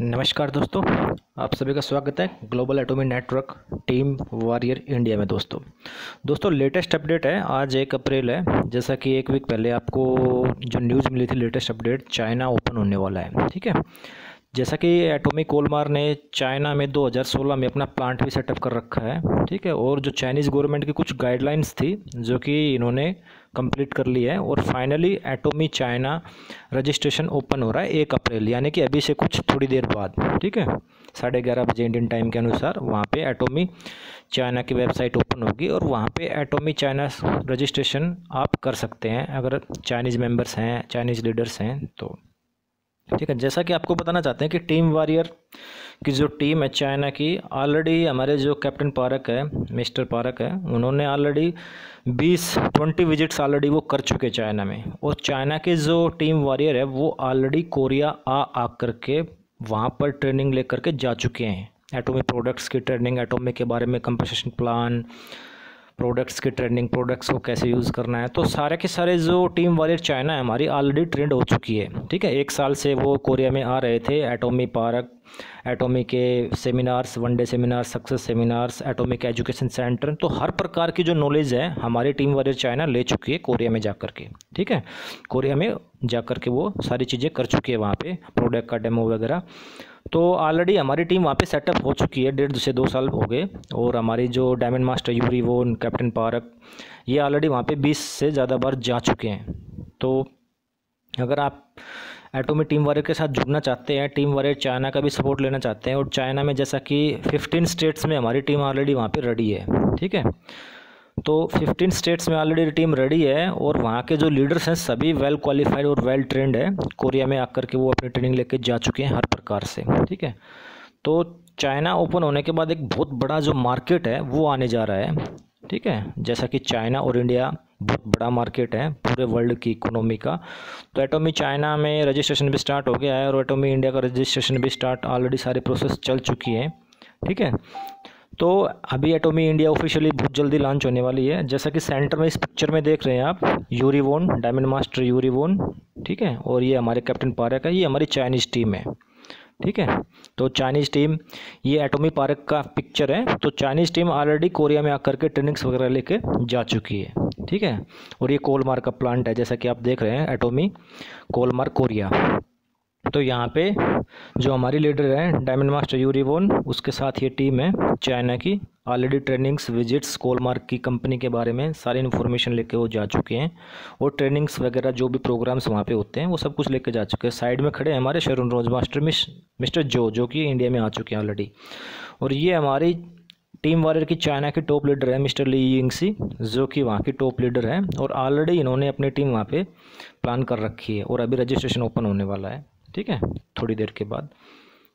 नमस्कार दोस्तों, आप सभी का स्वागत है global Atomy network team warrior India में दोस्तों। दोस्तों लेटेस्ट अपडेट है, आज एक अप्रैल है। जैसा कि एक वीक पहले आपको जो न्यूज़ मिली थी लेटेस्ट अपडेट चाइना ओपन होने वाला है, ठीक है? जैसा कि एटोमिक कोलमार ने चाइना में 2016 में अपना प्लांट भी सेटअप कर रखा है, ठीक है? और जो चाइनीज़ गवर्नमेंट की कुछ गाइडलाइंस थी, जो कि इन्होंने कंप्लीट कर ली है, और finally Atomy China registration open हो रहा है एक अप्रैल, यानी कि अभी से कुछ थोड़ी देर बाद, ठीक है? साढ़े ग्यारह बजे इंडियन टाइम के अनुसार वहाँ पे एटोमी चाइना की वेबसाइट ओपन होगी, और वहाँ पे एटोमी चाइना रजिस्ट्रेशन आप कर सकते हैं, अगर चाइनीज़ मेंबर्स हैं, चाइनीज़ लीडर्स हैं तो। ठीक है, जैसा कि आपको बताना चाहते हैं कि टीम वॉरियर की जो टीम है चाइना की ऑलरेडी हमारे जो कैप्टन पारक है, मिस्टर पारक है, उन्होंने ऑलरेडी 20 20 विजिट्स ऑलरेडी वो कर चुके चाइना में। और चाइना के जो टीम वॉरियर है, वो ऑलरेडी कोरिया आ आ करके वहाँ पर ट्रेनिंग लेकर के जा चुके हैं। एटोमिक प्रोडक्ट्स की ट्रेनिंग एटोमिक के बारे में कंपोजिशन प्लान प्रोडक्ट्स की ट्रेंडिंग प्रोडक्ट्स को कैसे यूज़ करना है। तो सारे के सारे जो टीम वाले चाइना है, हमारी ऑलरेडी ट्रेंड हो चुकी है, ठीक है। एक साल से वो कोरिया में आ रहे थे एटोमी पार्क एटोमिक के seminars one day seminar success seminars atomic education centre तो हर प्रकार की जो नॉलेज है, हमारी टीम वाले चाइना ले चुकी है कोरिया में जा के, ठीक है। कोरिया में जा के वो सारी चीज़ें कर चुकी है वहाँ पर प्रोडक्ट का डेमो वगैरह। तो ऑलरेडी हमारी टीम वहाँ पे सेटअप हो चुकी है, डेढ़ से दो साल हो गए। और हमारी जो डायमंड मास्टर यूरी वो कैप्टन पारक ये ऑलरेडी वहाँ पे बीस से ज़्यादा बार जा चुके हैं। तो अगर आप एटोमी टीम वर्क के साथ जुड़ना चाहते हैं टीम वर्क चाइना का भी सपोर्ट लेना चाहते हैं, और चाइना में जैसा कि फिफ्टीन स्टेट्स में हमारी टीम ऑलरेडी वहाँ पर रेडी है, ठीक है? तो 15 स्टेट्स में ऑलरेडी टीम रेडी है और वहाँ के जो लीडर्स हैं, सभी वेल क्वालिफाइड और वेल ट्रेंड है। कोरिया में आकर के वो अपनी ट्रेनिंग लेके जा चुके हैं हर प्रकार से, ठीक है? तो चाइना ओपन होने के बाद एक बहुत बड़ा जो मार्केट है, वो आने जा रहा है, ठीक है? जैसा कि चाइना और इंडिया बहुत बड़ा मार्केट है पूरे वर्ल्ड की इकोनॉमी का। तो एटोमी चाइना में रजिस्ट्रेशन भी स्टार्ट हो गया है और एटोमी इंडिया का रजिस्ट्रेशन भी स्टार्ट ऑलरेडी सारी प्रोसेस चल चुकी है, ठीक है? तो अभी एटोमी इंडिया ऑफिशियली बहुत जल्दी लॉन्च होने वाली है। जैसा कि सेंटर में इस पिक्चर में देख रहे हैं आप यूरीवोन डायमंड मास्टर यूरीवोन ठीक है? और ये हमारे कैप्टन पार्क है, ये हमारी चाइनीज़ टीम है, ठीक है? तो चाइनीज़ टीम ये एटोमी पार्क का पिक्चर है। तो चाइनीज़ टीम ऑलरेडी कोरिया में आकर के ट्रेनिंग्स वगैरह लेके जा चुकी है, ठीक है? और ये कोलमार का प्लांट है, जैसा कि आप देख रहे हैं एटोमी कोलमार कोरिया तो यहाँ पे जो हमारी लीडर है डायमंड मास्टर यूरीवोन उसके साथ ये टीम है चाइना की। ऑलरेडी ट्रेनिंग्स विजिट्स कोलमार्क की कंपनी के बारे में सारी इन्फॉर्मेशन लेके वो जा चुके हैं। और ट्रेनिंग्स वगैरह जो भी प्रोग्राम्स वहाँ पे होते हैं, वो सब कुछ लेके जा चुके हैं। साइड में खड़े हैं हमारे शरुण रोज मास्टर मिस, मिस्टर जो जो कि इंडिया में आ चुके हैं ऑलरेडी और ये हमारी टीम वॉरियर की चाइना की टॉप लीडर है, मिस्टर ली यिंगसी जो कि वहाँ की टॉप लीडर है। और ऑलरेडी इन्होंने अपनी टीम वहाँ पे प्लान कर रखी है और अभी रजिस्ट्रेशन ओपन होने वाला है। ठीक है? थोड़ी देर के बाद।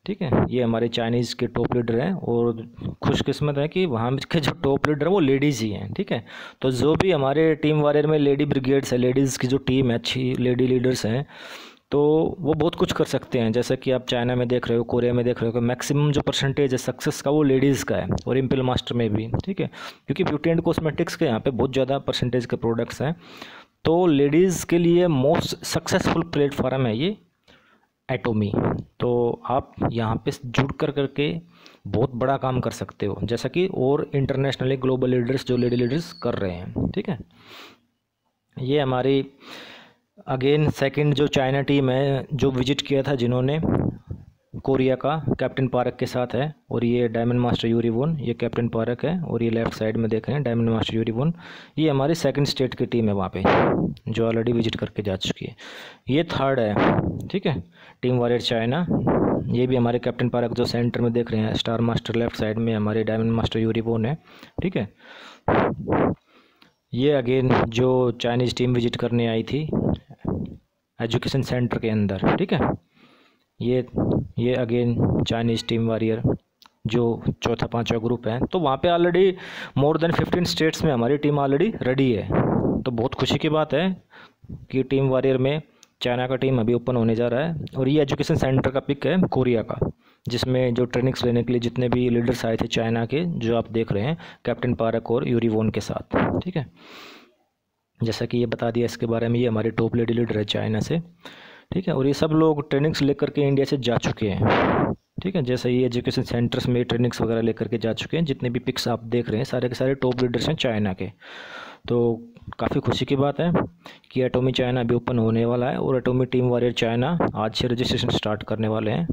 ठीक है? ये हमारे चाइनीज़ के टॉप लीडर हैं और खुशकिस्मत है कि वहाँ के जो टॉप लीडर हैं वो लेडीज़ ही हैं, ठीक है? तो जो भी हमारे टीम वारियर में लेडी ब्रिगेड्स है लेडीज़ की जो टीम है, अच्छी लेडी लीडर्स हैं तो वो बहुत कुछ कर सकते हैं। जैसे कि आप चाइना में देख रहे हो कोरिया में देख रहे हो कि मैक्सिमम जो परसेंटेज है सक्सेस का वो लेडीज़ का है और इम्पिल मास्टर में भी, ठीक है? क्योंकि ब्यूटी एंड कॉस्मेटिक्स के यहाँ पे बहुत ज़्यादा परसेंटेज के प्रोडक्ट्स हैं। तो लेडीज़ के लिए मोस्ट सक्सेसफुल प्लेटफॉर्म है ये। एटोमी तो आप यहाँ पे जुड़ कर करके बहुत बड़ा काम कर सकते हो, जैसा कि और इंटरनेशनली ग्लोबल लीडर्स जो लेडी लीडर्स कर रहे हैं, ठीक है? ये हमारी अगेन सेकंड जो चाइना टीम है, जो विज़िट किया था जिन्होंने कोरिया का कैप्टन पार्क के साथ है और ये डायमंड मास्टर यूरीवोन ये कैप्टन पार्क है और ये लेफ़्ट साइड में देख रहे हैं, डायमंड मास्टर यूरीवोन ये हमारी सेकंड स्टेट की टीम है वहाँ पे, जो ऑलरेडी विज़िट करके जा चुकी है। ये थर्ड है, ठीक है? टीम वॉरियर चाइना ये भी हमारे कैप्टन पार्क जो सेंटर में देख रहे हैं स्टार मास्टर लेफ़्ट साइड में हमारे डायमंड मास्टर यूरीवोन है, ठीक है? ये अगेन जो चाइनीज़ टीम विज़िट करने आई थी एजुकेशन सेंटर के अंदर, ठीक है? ये ये अगेन चाइनीज़ टीम वारियर जो चौथा, पांचवा ग्रुप है। तो वहाँ पे already more than fifteen states में हमारी टीम ऑलरेडी रेडी है। तो बहुत खुशी की बात है कि टीम वारियर में चाइना का टीम अभी ओपन होने जा रहा है और ये एजुकेशन सेंटर का पिक है कोरिया का, जिसमें जो ट्रेनिंग्स लेने के लिए जितने भी लीडर्स आए थे चाइना के, जो आप देख रहे हैं कैप्टन पारक और यूरीवोन के साथ, ठीक है? जैसा कि ये बता दिया, इसके बारे में ये हमारे टॉप लेडी लीडर है चाइना से। ठीक है? और ये सब लोग ट्रेनिंग्स लेकर के इंडिया से जा चुके हैं। ठीक है? जैसे ये एजुकेशन सेंटर्स में ट्रेनिंग्स वगैरह लेकर के जा चुके हैं, जितने भी पिक्स आप देख रहे हैं, सारे के सारे टॉप लीडर्स हैं चाइना के। तो काफ़ी खुशी की बात है कि एटोमी चाइना अभी ओपन होने वाला है, और एटोमी टीम वॉरियर चाइना आज से रजिस्ट्रेशन स्टार्ट करने वाले हैं।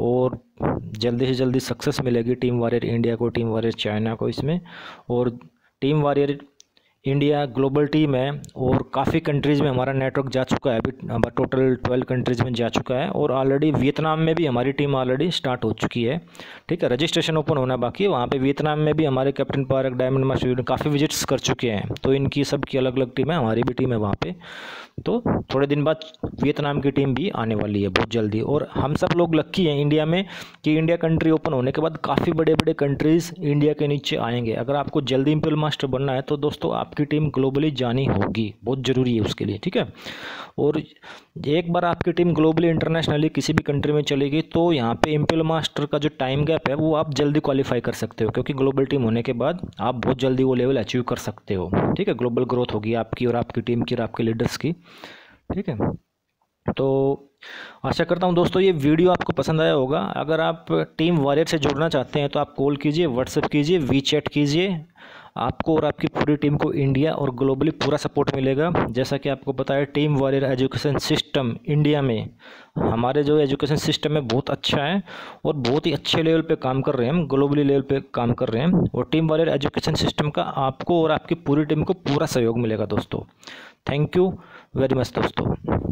और जल्दी से जल्दी सक्सेस मिलेगी टीम वॉरियर इंडिया को टीम वॉरियर चाइना को इसमें। और team warrior India global team है और काफ़ी कंट्रीज़ में हमारा नेटवर्क जा चुका है। अभी टोटल ट्वेल्व कंट्रीज़ में जा चुका है और ऑलरेडी वियतनाम में भी हमारी टीम ऑलरेडी स्टार्ट हो चुकी है। ठीक है रजिस्ट्रेशन ओपन होना बाकी है। वहाँ पे वियतनाम में भी हमारे कैप्टन पार्क डायमंड मास्टर काफ़ी विजिट्स कर चुके हैं। तो इनकी सबकी अलग अलग टीम है, हमारी भी टीम है वहाँ पर तो थोड़े दिन बाद वियतनाम की टीम भी आने वाली है बहुत जल्दी। और हम सब लोग लक्की हैं इंडिया में कि इंडिया कंट्री ओपन होने के बाद काफ़ी बड़े बड़े कंट्रीज़ इंडिया के नीचे आएँगे। अगर आपको जल्दी इंपल मास्टर बनना है तो दोस्तों आपकी टीम ग्लोबली जानी होगी। बहुत ज़रूरी है उसके लिए, ठीक है? और एक बार आपकी टीम ग्लोबली इंटरनेशनली किसी भी कंट्री में चलेगी तो यहाँ पे इम्पल मास्टर का जो टाइम गैप है, वो आप जल्दी क्वालिफाई कर सकते हो, क्योंकि ग्लोबल टीम होने के बाद आप बहुत जल्दी वो लेवल अचीव कर सकते हो, ठीक है? ग्लोबल ग्रोथ होगी आपकी और आपकी टीम की और आपके लीडर्स की, ठीक है? तो आशा करता हूँ दोस्तों, ये वीडियो आपको पसंद आया होगा। अगर आप टीम वॉरियर से जुड़ना चाहते हैं तो आप कॉल कीजिए व्हाट्सएप कीजिए वी चैट कीजिए आपको और आपकी पूरी टीम को इंडिया और ग्लोबली पूरा सपोर्ट मिलेगा। जैसा कि आपको बताया, team warrior education system India में हमारे जो एजुकेशन सिस्टम है बहुत अच्छा है और बहुत ही अच्छे लेवल पे काम कर रहे हैं हम, ग्लोबली लेवल पे काम कर रहे हैं और टीम वॉरियर एजुकेशन सिस्टम का आपको और आपकी पूरी टीम को पूरा सहयोग मिलेगा दोस्तों। थैंक यू वेरी मच दोस्तों।